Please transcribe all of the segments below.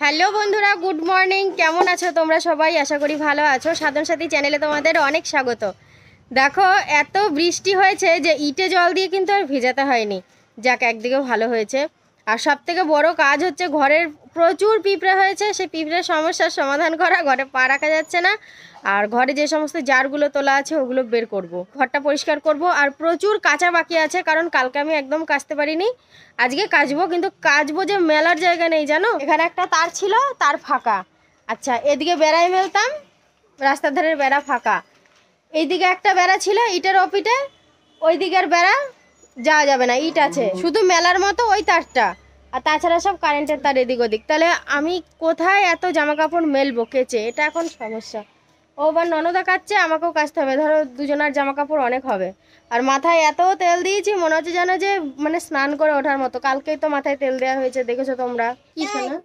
Hello বন্ধুরা, good morning. কেমন আছো তোমরা সবাই? আশা করি ভালো আছো। সাধন সাথী চ্যানেলে তোমাদের অনেক স্বাগত। দেখো, এত বৃষ্টি হয়েছে যে ইটে জল দিয়ে কিন্তু আর ভিজাতে হয়নি। যাক একদিকে ভালো হয়েছে। আর সব থেকে বড় কাজ হচ্ছে ঘরের প্রচুর পিঁপড়ে হয়েছে, সেই পিঁপড়ের সমস্যার সমাধান করা, ঘরে পা রাখা যাচ্ছে না। আর ঘরে যে সমস্ত জারগুলো তোলা আছে, ওগুলো বের করব। ঘরটা পরিষ্কার করব। আর প্রচুর কাঁচা বাকি আছে, কারণ কালকে আমি একদম কাচতে পারিনি। আজকে কাচবো, কিন্তু কাচবো যে মেলার জায়গা নেই, জানো? এখানে একটা তার ছিল, তার ফাঁকা। আচ্ছা এদিকে বেড়াই মেলতাম রাস্তার ধারের বেড়া ফাঁকা। এইদিকে একটা বেড়া ছিল, ইটের অপিটে ওই দিকের বেড়া যাওয়া যাবে না ইট আছে। শুধু মেলার মতো ওই তারটা। আর তাছাড়া সব কারেন্টের তার এদিক ওদিক। তাহলে আমি কোথায় এত জামা কাপড় মেলবো কেচে? এটা এখন সমস্যা। ও বা ননদা কাচ্ছে আমাকেও কাচতে হবে। ধরো দুজনার জামা কাপড় অনেক হবে। আর মাথায় এত তেল দিয়েছি মনে হচ্ছে যেন যে মানে স্নান করে ওঠার মতো। কালকেই তো মাথায় তেল দেওয়া হয়েছে দেখেছ তোমরা? কি শোনা?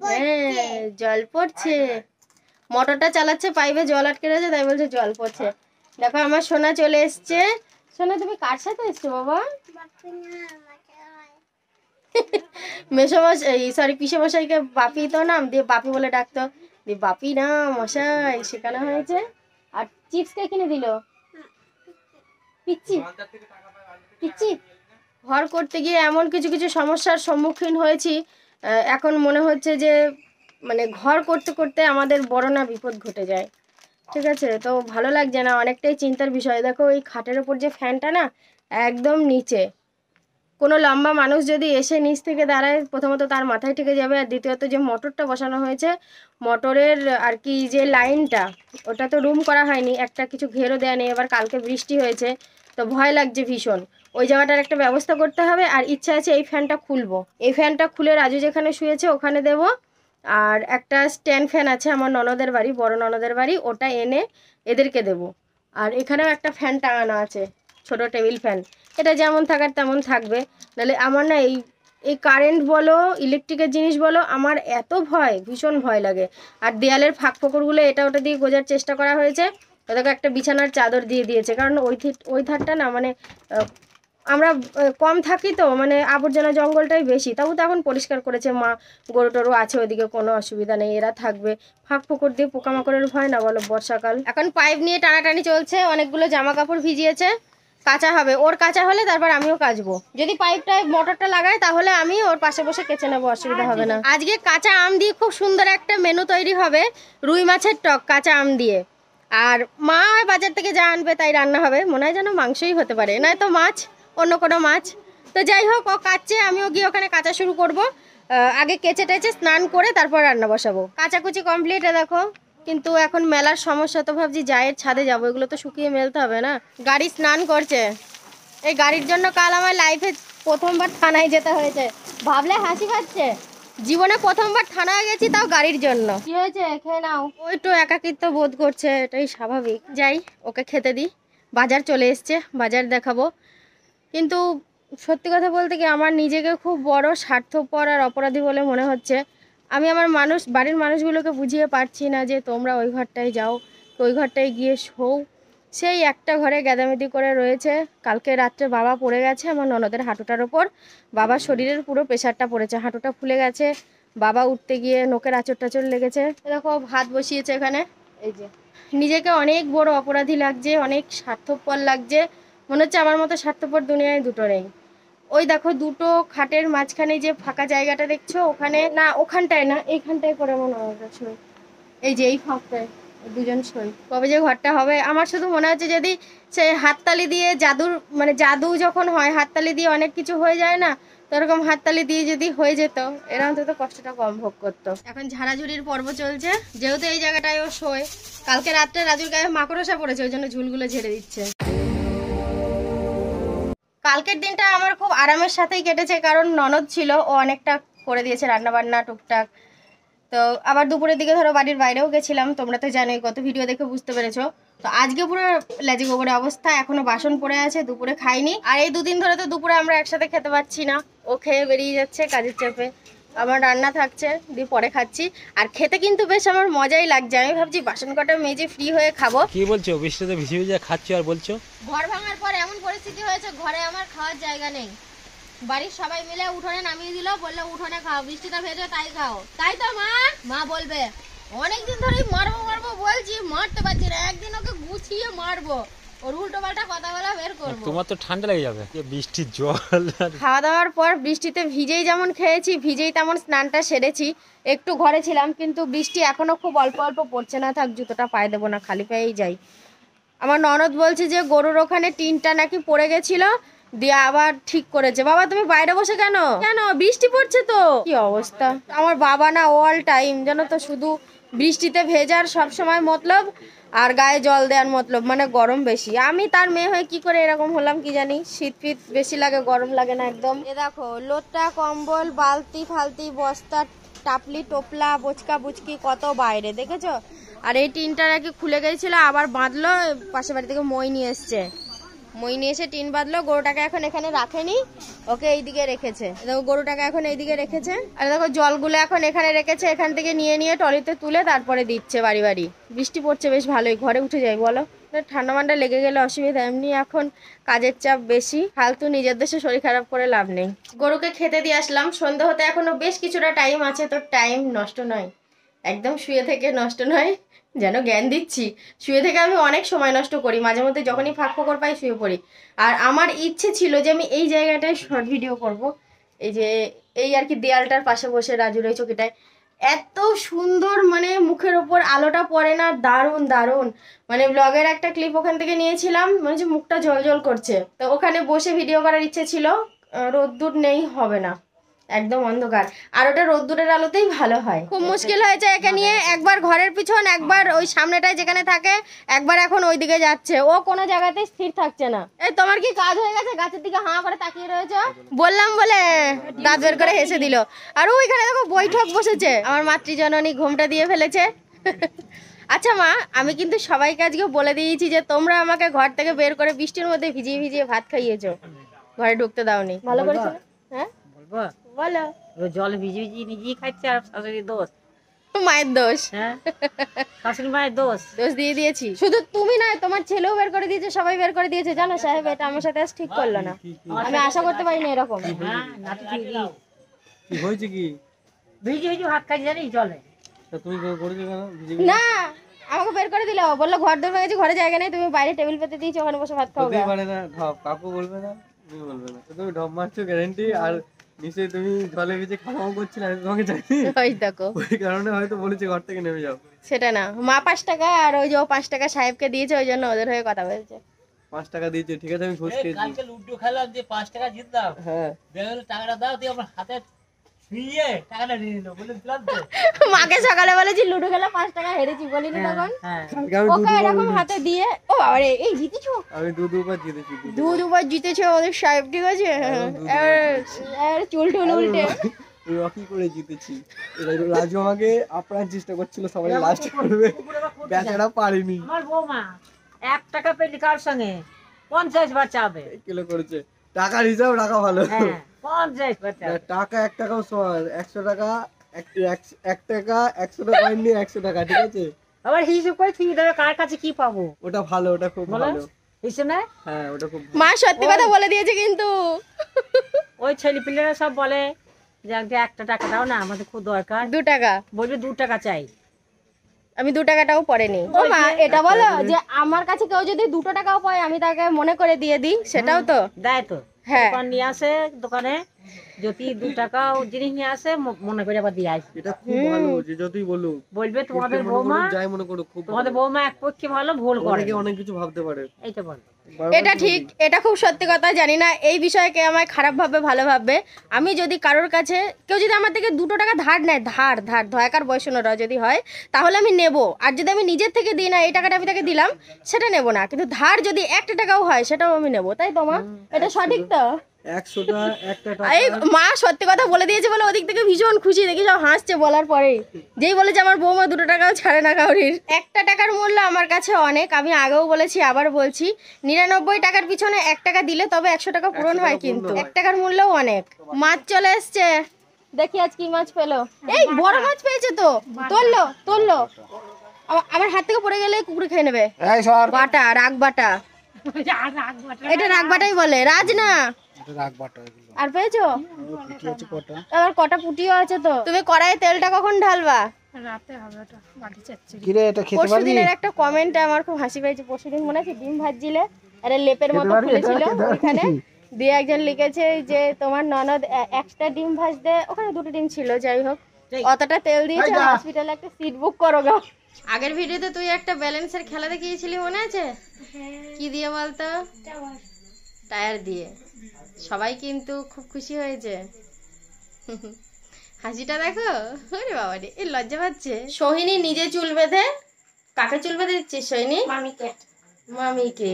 হ্যাঁ জল পড়ছে। মোটরটা চালাচ্ছে পাইপে জল আটকে রয়েছে তাই বলছে জল পড়ছে। দেখো আমার সোনা চলে এসছে। সোনা তুমি কার সাথে এসছো বাবা? মেসোমশাই সরি পিসে মশাইকে বাপি তো নাম দিয়ে বাপি বলে ডাকতো। দিয়ে বাপি না মশাই শেখানো হয়েছে। আর চিপস কে কিনে দিল? পিচ্ছি পিচ্ছি ঘর করতে গিয়ে এমন কিছু কিছু সমস্যার সম্মুখীন হয়েছি। এখন মনে হচ্ছে যে মানে ঘর করতে করতে আমাদের বড় না বিপদ ঘটে যায়। ঠিক আছে? তো ভালো লাগছে না, অনেকটাই চিন্তার বিষয়। দেখো ওই খাটের ওপর যে ফ্যানটা না, একদম নিচে। কোনো লম্বা মানুষ যদি এসে নিচ থেকে দাঁড়ায়, প্রথমত তার মাথায় ঠেকে যাবে আর দ্বিতীয়ত যে মোটরটা বসানো হয়েছে, মোটরের আর কি যে লাইনটা, ওটা তো রুম করা হয়নি। একটা কিছু ঘেরও দেয়া নেই, এবার কালকে বৃষ্টি হয়েছে, তো ভয় লাগছে ভীষণ। ওই জায়গাটার একটা ব্যবস্থা করতে হবে, আর ইচ্ছা আছে এই ফ্যানটা খুলবো। এই ফ্যানটা খুলে রাজু যেখানে শুয়েছে, ওখানে দেবো। আর একটা স্ট্যান্ড ফ্যান আছে আমার ননদের বাড়ি, বড় ননদের বাড়ি, ওটা এনে এদেরকে দেবো। আর এখানেও একটা ফ্যান টাঙানো আছে, ছোট টেবিল ফ্যান। এটা যেমন থাকার তেমন থাকবে। নাহলে আমার না এই এই কারেন্ট বলো, ইলেকট্রিকের জিনিস বলো, আমার এত ভয়, ভীষণ ভয় লাগে। আর দেয়ালের ফাঁক ফোকরগুলো এটা ওটা দিয়ে গোজার চেষ্টা করা হয়েছে। ওদেরকে একটা বিছানার চাদর দিয়ে দিয়েছে, কারণ ওই ওই ধারটা না মানে আমরা কম থাকি তো মানে আবর্জনা জঙ্গলটাই বেশি। তাও তো এখন পরিষ্কার করেছে মা গরু টরু আছে ওইদিকে, কোনো অসুবিধা নেই, এরা থাকবে। ফাঁক ফোকর দিয়ে পোকামাকড়ের ভয় না, বলো বর্ষাকাল। এখন পাইপ নিয়ে টানাটানি চলছে, অনেকগুলো জামা কাপড় ভিজিয়েছে, কাঁচা হবে। ওর কাঁচা হলে তারপর আমিও কাচবো। যদি পাইপটায় মোটরটা লাগাই তাহলে আমি ওর পাশে বসে কেচে নেব, অসুবিধা হবে না। আজকে কাঁচা আম দিয়ে খুব সুন্দর একটা মেনু তৈরি হবে, রুই মাছের টক, কাঁচা আম দিয়ে। আর মা বাজার থেকে যা আনবে, তাই রান্না হবে। মনে হয় যেন মাংসই হতে পারে। নয় তো মাছ অন্য কোনো মাছ। তো যাই হোক, ও কাচ্ছে, আমিও গিয়ে ওখানে কাঁচা শুরু করব। আগে কেচে টেচে স্নান করে তারপর রান্না বসাবো। কাচাকুচি কমপ্লিট দেখো। কিন্তু এখন মেলার সমস্যা তো ভাবছি, জায়ের ছাদে যাব। এগুলো তো শুকিয়ে মেলতে হবে না। গাড়ি স্নান করছে। এই গাড়ির জন্য কাল আমার লাইফে প্রথমবার থানায় যেতে হয়েছে। ভাবলে হাসি পাচ্ছে জীবনে প্রথমবার থানায় গেছি তাও গাড়ির জন্য। কি হয়েছে? খেয়ে নাও। ওই তো একাকিত্ব বোধ করছে। এটাই স্বাভাবিক। যাই, ওকে খেতে দিই। বাজার চলে এসছে। বাজার দেখাবো। কিন্তু সত্যি কথা বলতে কি আমার নিজেকে খুব বড় স্বার্থপর আর অপরাধী বলে মনে হচ্ছে। আমি আমার মানুষ, বাড়ির মানুষগুলোকে বুঝিয়ে পারছি না যে তোমরা ওই ঘরটায় যাও ওই ঘরটায় গিয়ে শোও। সেই একটা ঘরে গ্যাদামেদি করে রয়েছে। কালকে রাত্রে বাবা পড়ে গেছে আমার ননদের হাঁটুটার ওপর। বাবার শরীরের পুরো প্রেশারটা পড়েছে, হাঁটুটা ফুলে গেছে। বাবা উঠতে গিয়ে নোকের আচর টাচর লেগেছে দেখো, ভাত বসিয়েছে এখানে। এই যে। নিজেকে অনেক বড় অপরাধী লাগছে, অনেক স্বার্থপর লাগছে। মনে হচ্ছে আমার মতো স্বার্থপর দুনিয়ায় দুটো নেই। ওই দেখো দুটো খাটের মাঝখানে যে ফাঁকা জায়গাটা দেখছ, ওখানে না, ওখানটায় না, এইখানটায় করে মনে হয় সই এই যে এই ফাঁকটায়, দুজন সই কবে যে ঘরটা হবে, আমার শুধু মনে হচ্ছে যদি সে হাততালি দিয়ে জাদুর মানে জাদু যখন হয়, হাততালি দিয়ে অনেক কিছু হয়ে যায় না, তো এরকম হাততালি দিয়ে যদি হয়ে যেত, এরা অন্তত কষ্টটা কম ভোগ করতো। এখন ঝাড়াঝুড়ির পর্ব চলছে, যেহেতু এই জায়গাটায় ও শোয়, কালকে রাত্রে রাজুর গায়ে মাকড়সা পড়েছে, ওই জন্য ঝুলগুলো ঝেড়ে দিচ্ছে। কালকের দিনটা আমার খুব আরামের সাথেই কেটেছে, কারণ ননদ ছিল, ও অনেকটা করে দিয়েছে রান্নাবান্না, টুকটাক। তো আবার দুপুরের দিকে ধরো বাড়ির বাইরেও গেছিলাম, তোমরা তো জানোই, কত ভিডিও দেখে বুঝতে পেরেছ। তো আজকে পুরো লেজে গোবরের অবস্থা, এখনও বাসন পড়ে আছে, দুপুরে খাইনি। আর এই দুদিন ধরে তো দুপুরে আমরা একসাথে খেতে পারছি না। ও খেয়ে বেরিয়ে যাচ্ছে কাজের চাপে। আমার রান্না থাকছে দিয়ে পরে খাচ্ছি। আর খেতে কিন্তু বেশ আমার মজাই লাগছে। আমি ভাবছি বাসন কটা মেজে ফ্রি হয়ে খাব। কি বলছো? বৃষ্টিতে ভিজে ভিজে খাচ্ছ আর বলছো? ঘর ভাঙার পর এমন পরিস্থিতি হয়েছে ঘরে আমার খাওয়ার জায়গা নেই। বাড়ির সবাই মিলে উঠোনে নামিয়ে দিল বলল উঠোনে খাও বৃষ্টিটা ভেজে তাই খাও। তাই তো মা? মা বলবে অনেকদিন ধরেই মারবো মারবো বলছি মারতে পারছি না। একদিন ওকে গুছিয়ে মারবো। ওর উল্টো পাল্টা কথা বলা বের করব। তোমার তো ঠান্ডা লেগে যাবে। বৃষ্টির জল খাওয়া দাওয়ার পর বৃষ্টিতে ভিজেই যেমন খেয়েছি ভিজেই তেমন স্নানটা সেরেছি। একটু ঘরে ছিলাম কিন্তু বৃষ্টি এখনও খুব অল্প অল্প পড়ছে। না থাক জুতোটা পায়ে দেবো না খালি পায়েই যাই। আমার ননদ বলছে যে গরুর ওখানে টিনটা নাকি পড়ে গেছিল দিয়ে আবার ঠিক করেছে। বাবা তুমি বাইরে বসে কেন? কেন? বৃষ্টি পড়ছে তো। কি অবস্থা? আমার বাবা না অল টাইম যেন তো শুধু বৃষ্টিতে ভেজার সব সময় মতলব আর গায়ে জল দেওয়ার মতলব মানে গরম বেশি। আমি তার মেয়ে হয়ে কি করে এরকম হলাম কি জানি? শীত ফিত বেশি লাগে গরম লাগে না একদম। এ দেখো লোটটা কম্বল বালতি ফালতি বস্তা টাপলি টোপলা বুচকা বুচকি কত বাইরে দেখেছ? আর এই টিনটা নাকি খুলে গেছিল আবার বাঁধলো পাশের বাড়ি থেকে মই নিয়ে এসছে। মই নিয়ে এসে টিন বাঁধলো গরুটাকে এখন এখানে রাখেনি। ওকে এইদিকে রেখেছে। দেখো গরুটাকে এখন এইদিকে রেখেছে। আর দেখো জলগুলো এখন এখানে রেখেছে, এখান থেকে নিয়ে নিয়ে টলিতে তুলে তারপরে দিচ্ছে বাড়ি বাড়ি। বৃষ্টি পড়ছে বেশ ভালোই, ঘরে উঠে যায়, বলো? ঠান্ডা মান্ডা লেগে গেলে অসুবিধা, এমনি এখন কাজের চাপ বেশি। ফালতু নিজের দেশে শরীর খারাপ করে লাভ নেই। গরুকে খেতে দিয়ে আসলাম, সন্ধ্যে হতে এখনও বেশ কিছুটা টাইম আছে, তো টাইম নষ্ট নয়। একদম শুয়ে থেকে নষ্ট নয়। যেন জ্ঞান দিচ্ছি। শুয়ে থেকে আমি অনেক সময় নষ্ট করি, মাঝে মধ্যে যখনই ফাঁক ফোকর পাই শুয়ে পড়ি। আর আমার ইচ্ছে ছিল যে আমি এই জায়গাটায় শর্ট ভিডিও করব। এই যে, এই আর কি দেয়ালটার পাশে বসে রাজুর এই চকিটায়। এত সুন্দর মানে মুখের ওপর আলোটা পড়ে না, দারুণ দারুণ। মানে ব্লগের একটা ক্লিপ ওখান থেকে নিয়েছিলাম মানে যে মুখটা জল জল করছে। তো ওখানে বসে ভিডিও করার ইচ্ছে ছিল রোদ্দুর নেই, হবে না। একদম অন্ধকার। আর ওটা রোদ্দুরের আলোতেই ভালো হয়। খুব মুশকিল হয়েছে একে নিয়ে। একবার ঘরের পিছন একবার ওই সামনেটায় যেখানে থাকে একবার এখন ওইদিকে যাচ্ছে। ও কোনো জায়গাতেই স্থির থাকছে না। এই তোমার কি কাজ হয়ে গেছে? গাছের দিকে হাঁ করে তাকিয়ে রয়েছে? বললাম বলে দাঁত বের করে হেসে দিল। আর ওইখানে দেখো বৈঠক বসেছে। আমার মাতৃজননী ঘুমটা দিয়ে ফেলেছে। আচ্ছা মা আমি কিন্তু সবাইকে আজকে বলে দিয়েছি যে তোমরা আমাকে ঘর থেকে বের করে বৃষ্টির মধ্যে ভিজিয়ে ভিজিয়ে ভাত খাইয়েছো। ঘরে ঢুকতে দাওনি। ভালো করেছ? হ্যাঁ? বলব? বলো। জল ভিজে ভিজিয়ে নিজেই খাচ্ছে আর শাশুড়ির দোষ। মায়ের দোষ। হ্যাঁ? শাশুড়ি মায়ের দোষ। দোষ দিয়ে দিয়েছি। শুধু তুমি নয় তোমার ছেলেও বের করে দিয়েছে সবাই বের করে দিয়েছে। জানো সাহেব এটা আমার সাথে আজ ঠিক করল না। আমি আশা করতে পারিনি এরকম। হ্যাঁ কি হয়েছে কি? ভিজে ভিজে ভাত খাই জানিস জলে। তুমি করেছ কেন না? আমাকে বের করে দিল বলল ঘর দৌড় ভেঙেছি ঘরে জায়গা নেই তুমি বাইরে টেবিল পেতে দিয়েছ ওখানে বসে ভাত খাও পারে না কাকু বলবে না তুমি বলবে না। তুমি ঢপ মারছো গ্যারেন্টি আর নিশ্চয়ই তুমি জলে ভিজে খাওয়া করছিলে আমি তোমাকে জানি। ওই দেখো। ওই কারণে হয়তো বলেছি ঘর থেকে নেমে যাও। সেটা না। মা পাঁচ টাকা আর ওই যে ও পাঁচ টাকা সাহেবকে দিয়েছে ওই জন্য ওদের হয়ে কথা বলছে। পাঁচ টাকা দিয়েছে ঠিক আছে আমি ঘুষ খেয়েছি। কালকে লুডো খেলাম যে পাঁচ টাকা জিতলাম। হ্যাঁ। টাকাটা দাও দিয়ে আমার হাতে মাকে সকালে বলেছি লুডো খেলা পাঁচ টাকা হেরেছি। বলিনি তখন। হ্যাঁ। আমি দু ওকে এরকম হাতে দিয়ে ও বাবারে এই জিতেছো? আমি দু দুবার জিতেছি দু দু দুবার জিতেছে ওদের সাহেব ঠিক আছে? এবার- এবার চুল টুল উল্টে। রকি করে জিতেছি। এবার রাজু আমাকে আপ্রাণ চেষ্টা করছিল সবাই লাস্ট করবে। বেচারা পারিনি। আমার বৌমা এক টাকা পেলি কার সঙ্গে? পঞ্চাশ বার চাবে। কিলো করেছে। টাকার হিসাব রাখা ভালো। হ্যাঁ। পঞ্চাশ না, টাকা এক টাকাও একশো টাকা এক- এক- এক টাকা একশো টাকা নিয়ে একশো টাকা ঠিক আছে? আবার হিসেব করে ঠিক দেবে কার কাছে কি পাবো। ওটা ভালো ওটা খুব ভালো। হিসেব না হ্যাঁ ওটা খুব মা সত্যি কথা বলে দিয়েছে কিন্তু। ওই ছেলে পিলেরা সব বলে যে আগে একটা টাকা দাও না আমাদের খুব দরকার। দু টাকা। বলবে দু টাকা চাই। আমি দু টাকাটাও পড়েনি। ও মা এটা বলো যে আমার কাছে কেউ যদি দুটো টাকাও পায় আমি তাকে মনে করে দিয়ে দিই সেটাও তো? দেয় তো। হ্যাঁ। দোকান নিয়ে আসে দোকানে যদি দু টাকাও জিনিস নিয়ে আসে মনে করে আবার দিয়ে আসবে। এটা খুব ভালো যে বলুক বলবে তোমাদের বৌমা যাই মনে করুক খুব তোমাদের বৌমা এক পক্ষে ভালো ভুল করে অনেকে অনেক কিছু ভাবতে পারে। এইটা বল। এটা ঠিক এটা খুব সত্যি কথা জানি না এই বিষয়ে কে আমায় খারাপ ভাববে ভালো ভাববে। আমি যদি কারোর কাছে কেউ যদি আমার থেকে দুটো টাকা ধার নেয় ধার ধার ধয়াকার বয়সনরা যদি হয় তাহলে আমি নেব। আর যদি আমি নিজের থেকে দিই না এই টাকাটা আমি তাকে দিলাম সেটা নেব না। কিন্তু ধার যদি একটা টাকাও হয় সেটাও আমি নেব তাই তো মা? এটা সঠিক তো? মা সত্যি কথা বলে দিয়েছে বলে ওদিক থেকে ভীষণ খুশি দেখি সব হাসছে বলার পরেই যেই বলেছে আমার বৌমা দুটো টাকাও ছাড়ে না কাউরির। একটা টাকার মূল্য আমার কাছে অনেক আমি আগেও বলেছি আবার বলছি। নিরানব্বই টাকার পিছনে এক টাকা দিলে তবে একশো টাকা পূরণ হয় কিন্তু। এক টাকার মূল্যও অনেক। মাছ চলে এসছে। দেখি আজ কি মাছ পেল। এই বড় মাছ পেয়েছে তো। তুললো তুললো। আমার হাত থেকে পড়ে গেলে কুকুরে খেয়ে নেবে। বাটা রাগ বাটা এটা রাগ বাটাই বলে রাজ না। আর পেয়েছ? আবার কটা পুটিও আছে তো। তুমি কড়াই তেলটা কখন ঢালবা? এটা খেতে পারবি? একটা কমেন্ট আমার খুব হাসি পেয়েছে পরশু দিন মনে আছে ডিম ভাজছিলে? আরে লেপের মতো খুলেছিল দিয়ে একজন লিখেছে যে তোমার ননদ একটা ডিম ভাজতে ওখানে দুটো ডিম ছিল যাই হোক। অতটা তেল দিয়েছে হসপিটালে একটা সিট বুক করো গা। আগের ভিডিওতে তুই একটা ব্যালেন্সের খেলা দেখিয়েছিলি মনে আছে? কি দিয়ে বলতো? টায়ার দিয়ে। সবাই কিন্তু খুব খুশি হয়েছে। হাসিটা দেখো। ওরে বাবা রে এ লজ্জা পাচ্ছে। সোহিনী নিজে চুল বেঁধে কাকে চুল বেঁধে দিচ্ছিস সোহিনী? মামিকে। মামিকে।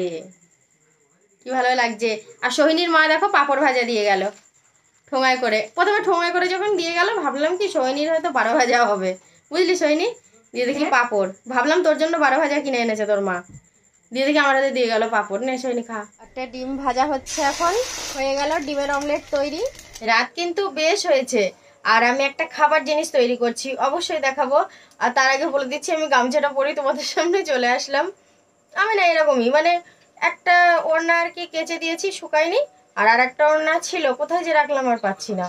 কি ভালো লাগছে। আর সোহিনীর মা দেখো পাপড় ভাজা দিয়ে গেল। ঠোঙায় করে। প্রথমে ঠোঙায় করে যখন দিয়ে গেল ভাবলাম কি সোহিনীর হয়তো বারো ভাজা হবে। বুঝলি সোহিনী? দিয়ে দেখি পাপড়। ভাবলাম তোর জন্য বারো ভাজা কিনে এনেছে তোর মা। দিয়ে দেখি আমার হাতে দিয়ে গেল পাপড় নে সোহিনী খা। একটা ডিম ভাজা হচ্ছে এখন হয়ে গেল ডিমের অমলেট তৈরি। রাত কিন্তু বেশ হয়েছে আর আমি একটা খাবার জিনিস তৈরি করছি অবশ্যই দেখাবো। আর তার আগে বলে দিচ্ছি আমি গামছাটা পরেই তোমাদের সামনে চলে আসলাম। আমি না এরকমই মানে একটা ওড়না আর কি কেচে দিয়েছি শুকায়নি আর আর একটা ওড়না ছিল কোথায় যে রাখলাম আর পাচ্ছি না।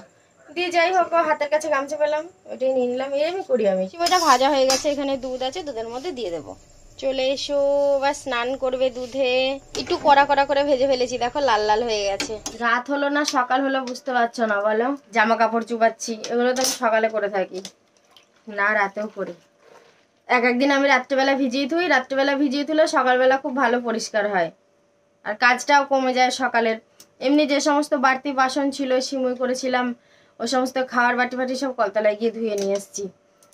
দিয়ে যাই হোক হাতের কাছে গামছা পেলাম ওইটাই নিয়ে নিলাম এরমই করি আমি। ওটা ভাজা হয়ে গেছে এখানে দুধ আছে দুধের মধ্যে দিয়ে দেবো। চলে এসো, বা স্নান করবে দুধে। একটু কড়া কড়া করে ভেজে ফেলেছি, দেখো লাল লাল হয়ে গেছে। রাত হলো না, সকাল হলো বুঝতে পারছ না বলো? জামা কাপড় চুপাচ্ছি, এগুলো তো আমি সকালে করে থাকি। না, রাতেও করি। এক একদিন আমি রাত্রেবেলা ভিজিয়ে থুই, রাত্রেবেলা ভিজিয়ে তুলে সকালবেলা খুব ভালো পরিষ্কার হয়। আর কাজটাও কমে যায় সকালের। এমনি যে সমস্ত বাড়তি বাসন ছিল, সিমুই করেছিলাম ওই সমস্ত খাওয়ার বাটি বাটি সব কলতলায় গিয়ে ধুয়ে নিয়ে এসেছি।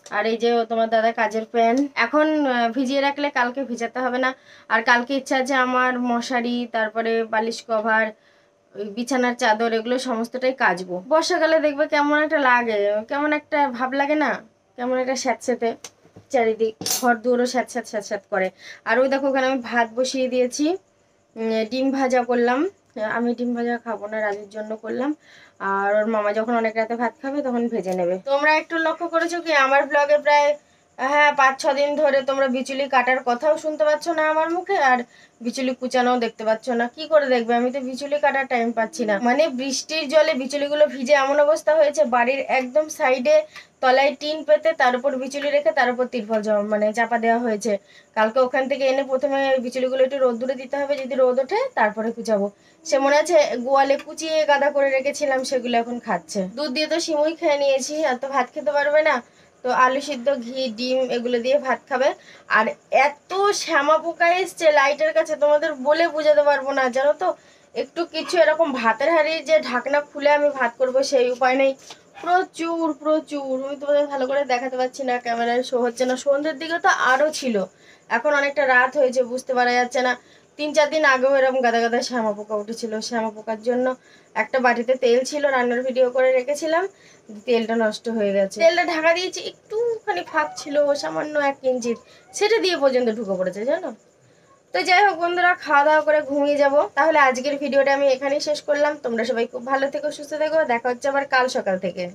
আর এই যে তোমার দাদা কাজের প্যান এখন ভিজিয়ে রাখলে কালকে ভিজাতে হবে না। আর কালকে ইচ্ছা আছে আমার মশারি, তারপরে বালিশ কভার, ওই বিছানার চাদর, এগুলো সমস্তটাই কাচবো। বর্ষাকালে দেখবে কেমন একটা লাগে, কেমন একটা ভাব লাগে না? কেমন একটা স্যাঁতস্যাঁতে, চারিদিক ঘর দুয়ারও স্যাঁত স্যাঁত স্যাঁত স্যাঁত করে। আর ওই দেখো, ওখানে আমি ভাত বসিয়ে দিয়েছি ডিম ভাজা করলাম। আমি ডিম ভাজা খাব না, রাজুর জন্য করলাম। আর ওর মামা যখন অনেক রাতে ভাত খাবে, তখন ভেজে নেবে। তোমরা একটু লক্ষ্য করেছ কি, আমার ব্লগে প্রায় হ্যাঁ পাঁচ, ছ দিন ধরে তোমরা বিচুলি কাটার কথাও শুনতে পাচ্ছ না আমার মুখে আর বিচুলি কুচানোও দেখতে পাচ্ছ না। কি করে দেখবে? আমি তো বিচুলি কাটার টাইম পাচ্ছি না। মানে বৃষ্টির জলে বিচুলিগুলো ভিজে এমন অবস্থা হয়েছে, বাড়ির একদম সাইডে তলায় টিন পেতে তার উপর বিচুলি রেখে তার উপর তিরপল জমা মানে চাপা দেওয়া হয়েছে। কালকে ওখান থেকে এনে প্রথমে বিচুলিগুলো একটু রোদ্দুরে দিতে হবে, যদি রোদ ওঠে তারপরে কুচাবো। সে মনে আছে গোয়ালে কুচিয়ে গাদা করে রেখেছিলাম, সেগুলো এখন খাচ্ছে। দুধ দিয়ে তো সিমুই খেয়ে নিয়েছি, আর তো ভাত খেতে পারবে না। তো আলু সিদ্ধ, ঘি, ডিম এগুলো দিয়ে ভাত খাবে। আর এত শ্যামা পোকা এসছে লাইটের কাছে, তোমাদের বলে বোঝাতে পারব না, জানো তো? একটু কিছু এরকম ভাতের হাঁড়ির যে ঢাকনা খুলে আমি ভাত করব, সেই উপায় নেই। প্রচুর প্রচুর। আমি তোমাদের ভালো করে দেখাতে পারছি না, ক্যামেরায় শো হচ্ছে না। সন্ধ্যের দিকে তো আরও ছিল। এখন অনেকটা রাত হয়েছে, বুঝতে পারা যাচ্ছে না। তিন চার দিন আগেও এরকম গাদা গাদা শ্যামা পোকা উঠেছিল। শ্যামা পোকার জন্য একটা বাটিতে তেল ছিল, রান্নার ভিডিও করে রেখেছিলাম। তেলটা নষ্ট হয়ে গেছে। তেলটা ঢাকা দিয়েছি, একটুখানি ফাঁক ছিল, সামান্য এক ইঞ্চির সেটা দিয়ে পর্যন্ত ঢুকে পড়েছে, জানো? তো যাই হোক বন্ধুরা, খাওয়া দাওয়া করে ঘুমিয়ে যাব। তাহলে আজকের ভিডিওটা আমি এখানেই শেষ করলাম। তোমরা সবাই খুব ভালো থেকো, সুস্থ থেকো। দেখা হচ্ছে আবার কাল সকাল থেকে।